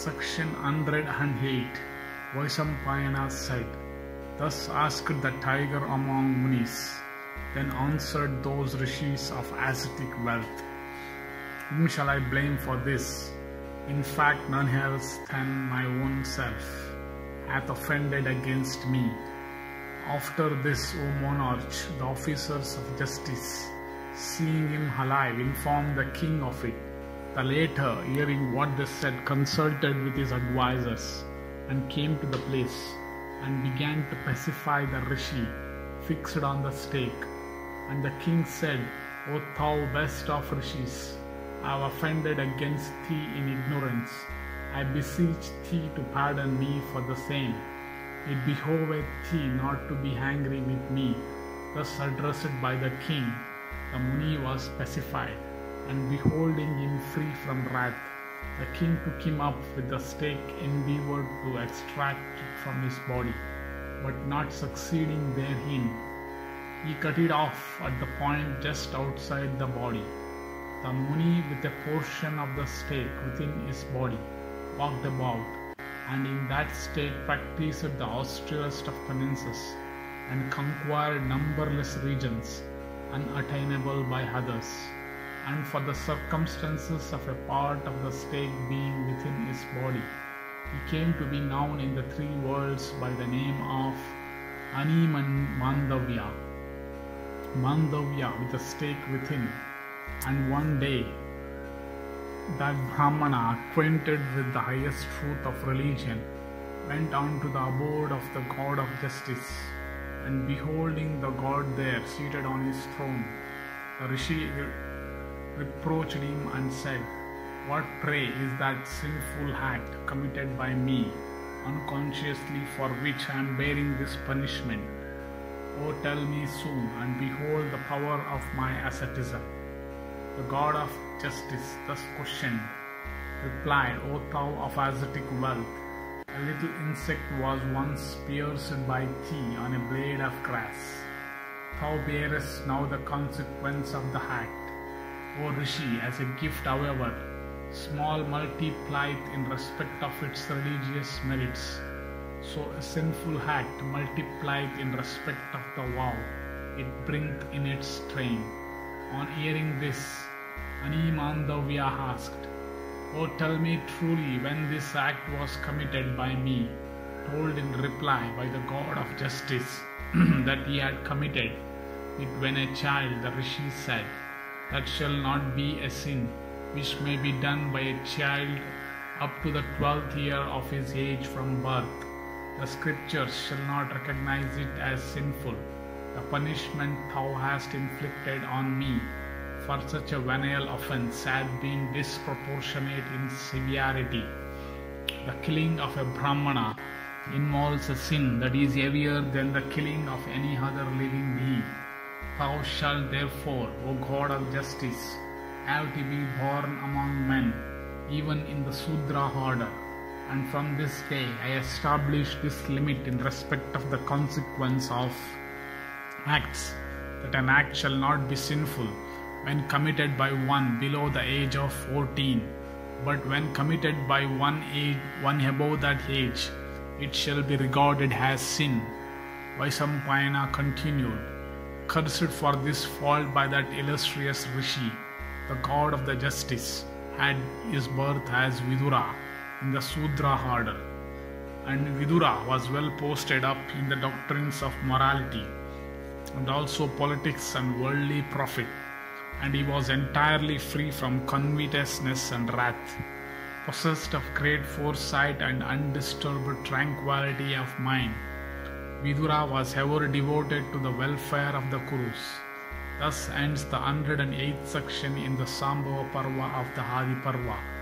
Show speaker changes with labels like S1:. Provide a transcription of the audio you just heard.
S1: Section 108 Vaisampayana said, Thus asked the tiger among munis, then answered those rishis of ascetic wealth. Whom shall I blame for this? In fact, none else than my own self hath offended against me. After this, O monarch, the officers of justice, seeing him alive, informed the king of it. The latter, hearing what they said, consulted with his advisers and came to the place and began to pacify the rishi fixed on the stake. And the king said, O thou best of rishis, I have offended against thee in ignorance. I beseech thee to pardon me for the same. It behoveth thee not to be angry with me. Thus addressed by the king, the Muni was pacified, and beholding him free from wrath, the king took him up with the stake endeavored to extract it from his body, but not succeeding therein, he cut it off at the point just outside the body. The Muni, with a portion of the stake within his body, walked about, and in that state practiced the austerest of penances, and conquered numberless regions unattainable by others. And for the circumstances of a part of the stake being within his body, he came to be known in the three worlds by the name of Animan Mandavya. Mandavya with a stake within. And one day, that Brahmana, acquainted with the highest truth of religion, went on to the abode of the God of justice, and beholding the God there seated on his throne, the Rishi reproached him and said, What pray is that sinful act committed by me unconsciously for which I am bearing this punishment? Oh, tell me soon, and behold the power of my asceticism. The God of justice thus questioned, replied, O thou of ascetic wealth, a little insect was once pierced by thee on a blade of grass. Thou bearest now the consequence of the act. O Rishi, as a gift, however, small multiplied in respect of its religious merits, so a sinful act multiplied in respect of the vow it bringeth in its train. On hearing this, Animandavya asked, Oh, tell me truly when this act was committed by me, told in reply by the God of justice that he had committed it when a child, the Rishi said, That shall not be a sin which may be done by a child up to the twelfth year of his age from birth. The scriptures shall not recognize it as sinful. The punishment thou hast inflicted on me for such a venial offense had been disproportionate in severity. The killing of a Brahmana involves a sin that is heavier than the killing of any other living being. Thou shalt therefore, O God of justice, have to be born among men, even in the Sudra order. And from this day I establish this limit in respect of the consequence of acts, that an act shall not be sinful when committed by one below the age of 14, but when committed by one, age, one above that age, it shall be regarded as sin. Vaisampayana continued, Cursed for this fault by that illustrious Rishi, the god of the justice, had his birth as Vidura in the Sudra order. And Vidura was well posted up in the doctrines of morality and also politics and worldly profit and he was entirely free from covetousness and wrath. Possessed of great foresight and undisturbed tranquility of mind, Vidura was ever devoted to the welfare of the Kurus. Thus ends the 108th section in the Sambhava Parva of the Adi Parva.